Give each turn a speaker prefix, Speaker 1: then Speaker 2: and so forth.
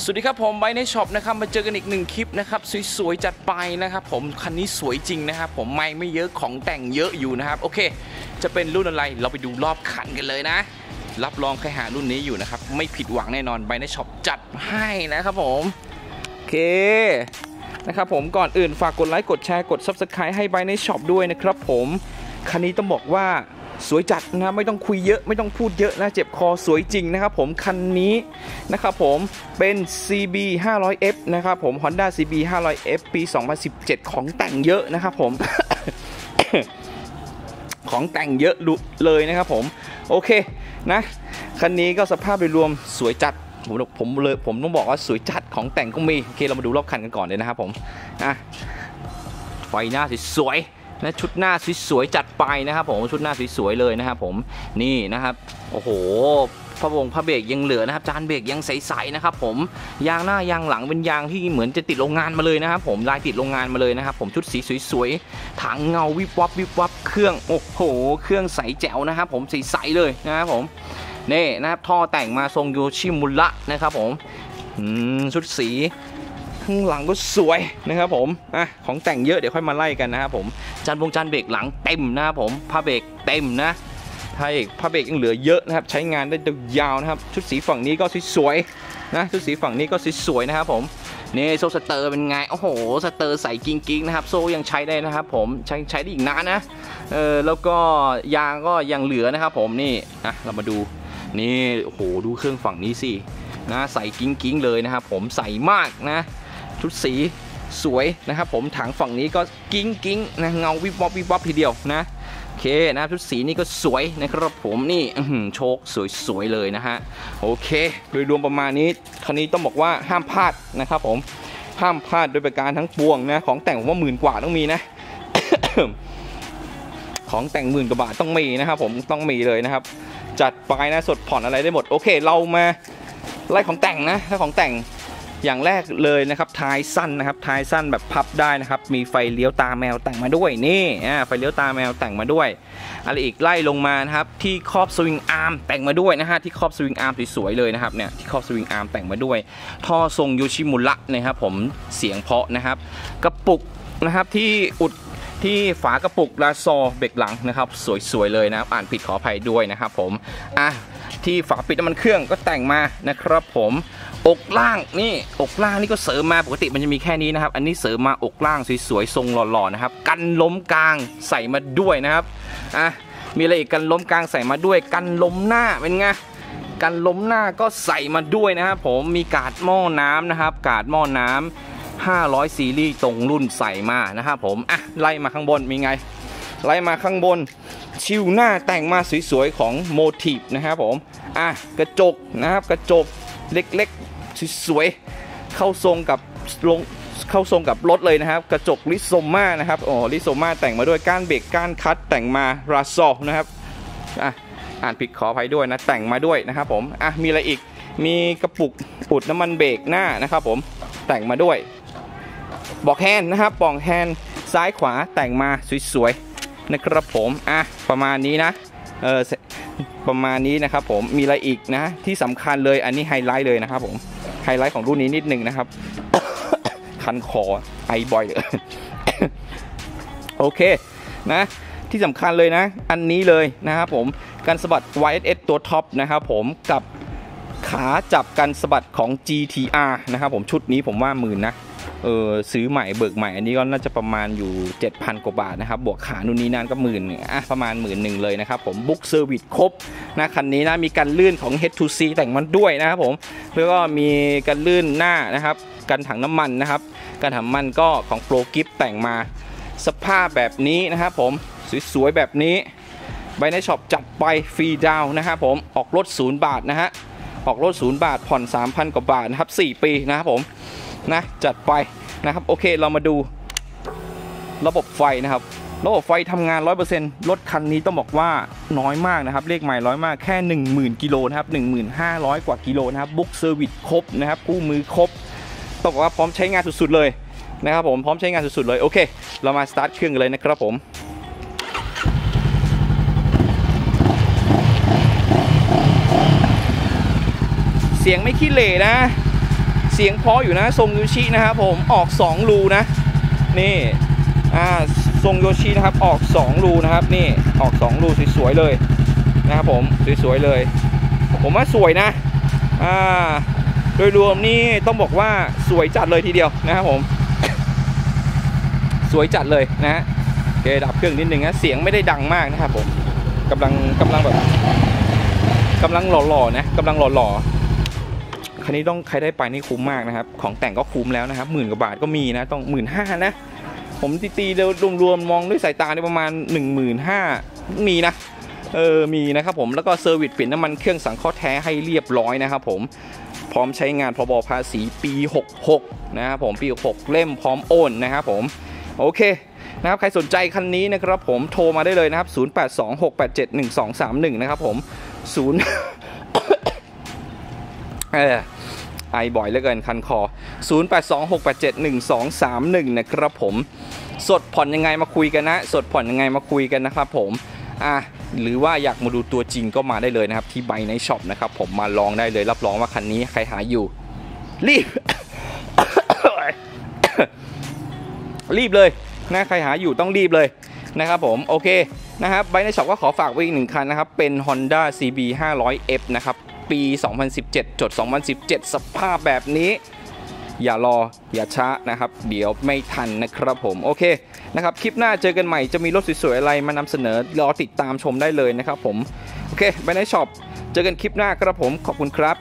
Speaker 1: สวัสดีครับผมไบในช็อปนะครับมาเจอกันอีกหนึ่งคลิปนะครับสวยๆจัดไปนะครับผมคันนี้สวยจริงนะครับผมไม่ไม่เยอะของแต่งเยอะอยู่นะครับโอเค จะเป็นรุ่นอะไรเราไปดูรอบคันกันเลยนะ รับรองใครหารุ่นนี้อยู่นะครับไม่ผิดหวังแน่นอนไบในช็อปจัดให้นะครับผมโอเคนะครับผมก่อนอื่นฝากกดไลค์กดแชร์กด Subscribe ให้ไบในช็อปด้วยนะครับผมคันนี้ต้องบอกว่า สวยจัดนะไม่ต้องคุยเยอะไม่ต้องพูดเยอะนะเจ็บคอสวยจริงนะครับผมคันนี้นะครับผมเป็น CB 500F นะครับผม Honda CB 500F ปี 2017 ของแต่งเยอะนะครับผม ของแต่งเยอะเลยนะครับผม โอเคนะ คันนี้ก็สภาพโดยรวมสวยจัดผมผมเลยผมต้องบอกว่าสวยจัดของแต่งก็มี โอเค เรามาดูรอบคันกันก่อนเลยนะครับผมนะไฟหน้าสวยๆ นะชุดหน้าสวยๆจัดไปนะครับผมชุดหน้าสวยๆเลยนะครับผมนี่นะครับโอ้โหพระวงพระเบรกยังเหลือนะครับจานเบรกยังใสๆนะครับผมยางหน้ายางหลังเป็นยางที่เหมือนจะติดโรงงานมาเลยนะครับผมลายติดโรงงานมาเลยนะครับผมชุดสีสวยๆถังเงาวิบวับวิบวับเครื่องโอ้โห เครื่องใสแจ๋วนะครับผมใสๆเลยนะครับผมนี่นะครับท่อแต่งมาทรงโยชิมุระนะครับผมชุดสี ข้างหลังก็สวยนะครับผมอะของแต่งเยอะเดี๋ยวค่อยมาไล่กันนะครับผมจานวงจานเบรกหลังเต็มนะครับผมผ้าเบรกเต็มนะผ้าเบรกผ้าเบรกยังเหลือเยอะนะครับ ใช้งานได้ยาวนะครับ ชุดสีฝั่งนี้ก็สวยๆนะชุดสีฝั่งนี้ก็สวยๆนะครับผมนี่โซ่สเตอร์เป็นไง โอ้โห สเตอร์ใสกิ๊งกิ๊งนะครับ โซ่ยังใช้ได้นะครับผม ใช้ใช้ได้อีกนานนะ เออ แล้วก็ยางก็ยังเหลือนะครับผมนี่ อะ เรามาดู นี่ โอ้โห ดูเครื่องฝั่งนี้สิ นะ ใสกิ๊งกิ๊งเลยนะครับผม ใสมากนะ ชุดสีสวยนะครับผมถังฝั่งนี้ก็กิ้งกิ้งนะเงาวิบวับวิบวับทีเดียวนะโอเคนะชุดสีนี่ก็สวยนะครับผมนี่โชคสวยๆเลยนะฮะโอเค โดยรวมประมาณนี้คันนี้ต้องบอกว่าห้ามพลาดนะครับผมห้ามพลาดโดยประการทั้งปวงนะของแต่งผมว่าหมื่นกว่าต้องมีนะของแต่งหมื่นกว่าบาทต้องมีนะครับผมต้องมีเลยนะครับ จัดไปนะสดผ่อนอะไรได้หมดโอเค เรามาไล่ของแต่งนะถ้าของแต่ง อย่างแรกเลยนะครับท้ายสั้นนะครับท้ายสั้นแบบพับได้นะครับ มีไฟเลี้ยวตาแมวแต่งมาด้วยนี่ไฟเลี้ยวตาแมวแต่งมาด้วยอะไรอีกไล่ลงมานะครับที่ครอบสวิงอาร์มแต่งมาด้วยนะฮะที่ครอบสวิงอาร์มสวยๆเลยนะครับเนี่ยที่ครอบสวิงอาร์มแต่งมาด้วย ท่อทรงโยชิมุระนะครับผมเสียงเพราะนะครับ กระปุกนะครับที่อุดที่ฝากระปุกลาซอเบรกหลังนะครับ สวยๆเลยนะครับ อ่านผิดขออภัยด้วยนะครับผมอะที่ฝาปิดน้ำมันเครื่องก็แต่งมานะครับผม อกล่างนี่อกล่างนี่ก็เสริมมาปกติมันจะมีแค่นี้นะครับ อันนี้เสริมมาอกล่างสวยๆทรงหล่อๆนะครับ กันล้มกลางใส่มาด้วยนะครับอะมีอะไรอีกกันล้มกลางใส่มาด้วย กันล้มหน้าเป็นไงกันล้มหน้าก็ใส่มาด้วยนะครับผมมีกาดหม้อน้ำนะครับ กาดหม้อน้ำ500 ซีรีส์ตรงรุ่นใส่มานะครับผมอะไล่มาข้างบนมีไง ไล่มาข้างบน ชิวหน้าแต่งมาสวยๆของโมทีฟนะครับผมอะกระจกนะครับกระจก เล็กๆสวยๆเข้าทรงกับลงเข้าทรงกับรถเลยนะครับ กระจกลิโซมานะครับโอ้ลิโซมาแต่งมาด้วยก้านเบรกก้านคัดแต่งมาราซอนะครับอะอ่านผิดขออภัยด้วยนะแต่งมาด้วยนะครับผมอะมีอะไรอีกมีกระปุกอุดน้ำมันเบรกหน้านะครับผมแต่งมาด้วยปลอกแฮนด์นะครับปลอกแฮนด์ซ้ายขวาแต่งมาสวยๆนะครับผมอะประมาณนี้นะเออ ประมาณนี้นะครับผมมีอะไรอีกนะที่สำคัญเลยอันนี้ไฮไลท์เลยนะครับผมไฮไลท์ของรุ่นนี้นิดนึงนะครับ คันคอไอบ่อยเลยโอเคนะที่สำคัญเลยนะ อันนี้เลยนะครับผมการสะบัด YSS ตัวท็อปนะครับผมกับขาจับกันสะบัดของ GTR นะครับผมชุดนี้ผมว่าหมื่นนะ เออซื้อใหม่เบิกใหม่อันนี้ก็น่าจะประมาณอยู่ 7,000 กว่าบาทนะครับ บวกขานู่นนี่นั่นก็หมื่นอะประมาณหมื่นหนึ่งเลยนะครับผม book service ครบนะคันนี้นะมีกันลื่นของ H2C แต่งมันด้วยนะครับผมแล้วก็มีกันลื่นหน้านะครับกันถังน้ำมันนะครับกันถังน้ำมันก็ของ Progrip แต่งมาสภาพแบบนี้นะครับผมสวยๆแบบนี้ใบในช็อปจัดไปฟรีดาวน์นะครับผมออกรถศูนย์บาทนะฮะออกรถศูนย์บาทผ่อน 3,000 กว่าบาทนะครับ 4 ปีนะครับผม นะ จัดไปนะครับโอเคเรามาดูระบบไฟนะครับระบบไฟทำงาน 100%รถคันนี้ต้องบอกว่าน้อยมากนะครับ เลขไมล์น้อยมากแค่ 10,000 กิโลนะครับ 1,500 กว่ากิโลนะครับ book service ครบนะครับกู้มือครบต้องบอกว่าพร้อมใช้งานสุดๆเลยนะครับผมพร้อมใช้งานสุดๆเลยโอเค เรามาสตาร์ทเครื่องเลยนะครับผมเสียงไม่ขี้เหร่นะ เสียงเพาะอยู่นะทรงยูชินะครับผมออก 2 รูนะ นี่อ่าทรงโยชินะครับออก 2 รูนะครับ นี่ออก 2 รูสวยๆเลยนะครับผมสวยๆเลย ผมว่าสวยนะอ่าโดยรวมนี่ต้องบอกว่าสวยจัดเลยทีเดียวนะครับผม สวยจัดเลยนะฮะเคดับเครื่องนิดนึงนะเสียงไม่ได้ดังมากนะครับผมกำลังกำลังแบบกำลังหล่อๆนะกำลังหล่อๆ คันนี้ต้องใครได้ไปนี่คุ้มมากนะครับ ของแต่งก็คุ้มแล้วนะครับหมื่นกว่าบาทก็มีนะต้องหมื่นห้านะ ผมตีตีๆเดียวรวมๆมองด้วยสายตาในยประมาณ 1 5 0 0 0มีนะเออมีนะครับผมแล้วก็เซอร์วิสเปลี่ยนน้ำมันเครื่องสังเคราะห์แท้ให้เรียบร้อยนะครับผมพร้อมใช้งานพบภาษีปี 66 นะครับผมปี 66 เล่มพร้อมโอนนะครับผมโอเคนะครับใครสนใจคันนี้นะครับผมโทรมาได้เลยนะครับ 0826871231 นะครับผม0 ไอบ่อยเหลือเกินคันคอ 0826871231 นะครับผม สดผ่อนยังไงมาคุยกันนะ สดผ่อนยังไงมาคุยกันนะครับผม อะ หรือว่าอยากมาดูตัวจริงก็มาได้เลยนะครับ ที่ไบในช็อปนะครับผมมาลองได้เลย รับรองว่าคันนี้ใครหาอยู่ รีบ รีบเลยนะใครหาอยู่ต้องรีบเลยนะครับผม โอเคนะครับไบในช็อปก็ขอฝากไว้อีกหนึ่งคันนะครับ เป็น Honda CB 500F นะครับ ปี 2017 จด 2017 สภาพแบบนี้ อย่ารออย่าช้านะครับ เดี๋ยวไม่ทันนะครับผม โอเคนะครับคลิปหน้าเจอกันใหม่จะมีรถสวยๆอะไรมานำเสนอรอติดตามชมได้เลยนะครับผม โอเคไปในช็อปเจอกันคลิปหน้าครับผมขอบคุณครับ